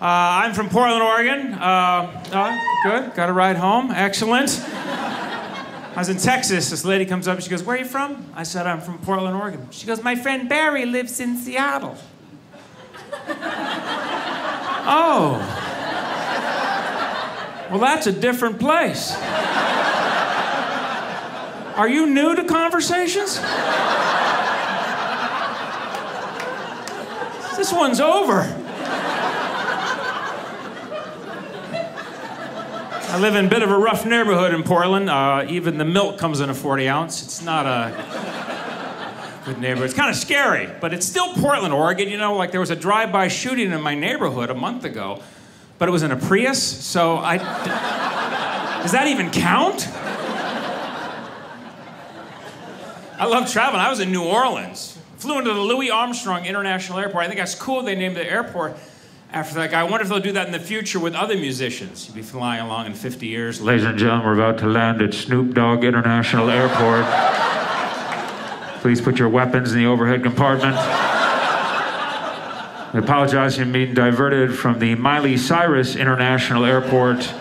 Uh, I'm from Portland, Oregon. Uh, uh, good. Got a ride home. Excellent. I was in Texas. This lady comes up and she goes, Where are you from? I said, I'm from Portland, Oregon. She goes, My friend Barry lives in Seattle. oh. Well, that's a different place. Are you new to conversations? This one's over. I live in a bit of a rough neighborhood in Portland. Uh, even the milk comes in a 40 ounce. It's not a good neighborhood. It's kind of scary, but it's still Portland, Oregon. You know, like there was a drive by shooting in my neighborhood a month ago, but it was in a Prius, so I. Does that even count? I love traveling. I was in New Orleans. Flew into the Louis Armstrong International Airport. I think that's cool they named the airport after that. I wonder if they'll do that in the future with other musicians. You'll be flying along in 50 years. Ladies and gentlemen, we're about to land at Snoop Dogg International Airport. Please put your weapons in the overhead compartment. We apologize for being diverted from the Miley Cyrus International Airport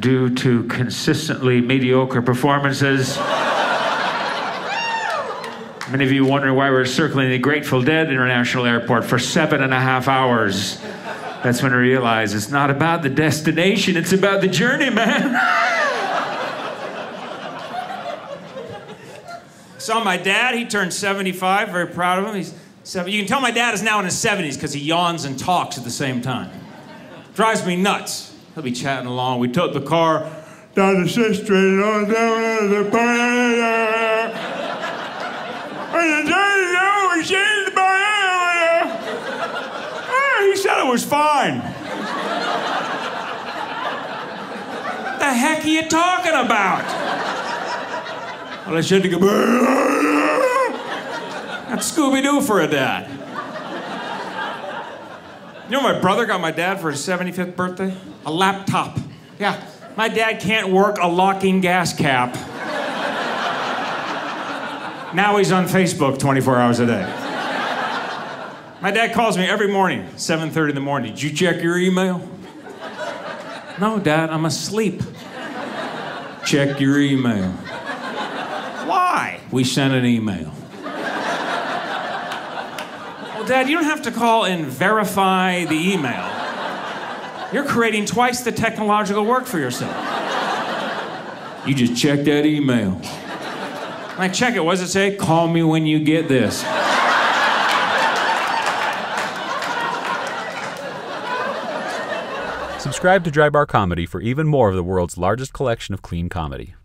due to consistently mediocre performances. Many of you wondering why we're circling the Grateful Dead International Airport for seven and a half hours. That's when I realized it's not about the destination, it's about the journey, man. Saw my dad, he turned 75, very proud of him. He's seven. You can tell my dad is now in his 70s because he yawns and talks at the same time. Drives me nuts. He'll be chatting along. We took the car down the 6th Street and down the He said it was fine. What the heck are you talking about? Well, I should have go. That's Scooby Doo for a dad. You know, my brother got my dad for his 75th birthday? A laptop. Yeah, my dad can't work a locking gas cap. now he's on Facebook 24 hours a day. My dad calls me every morning, 7:30 in the morning. Did you check your email? No, Dad, I'm asleep. check your email. Why? We sent an email. Well, Dad, you don't have to call and verify the email. You're creating twice the technological work for yourself. You just check that email. I check it, what does it say? Call me when you get this. Subscribe to Dry Bar Comedy for even more of the world's largest collection of clean comedy.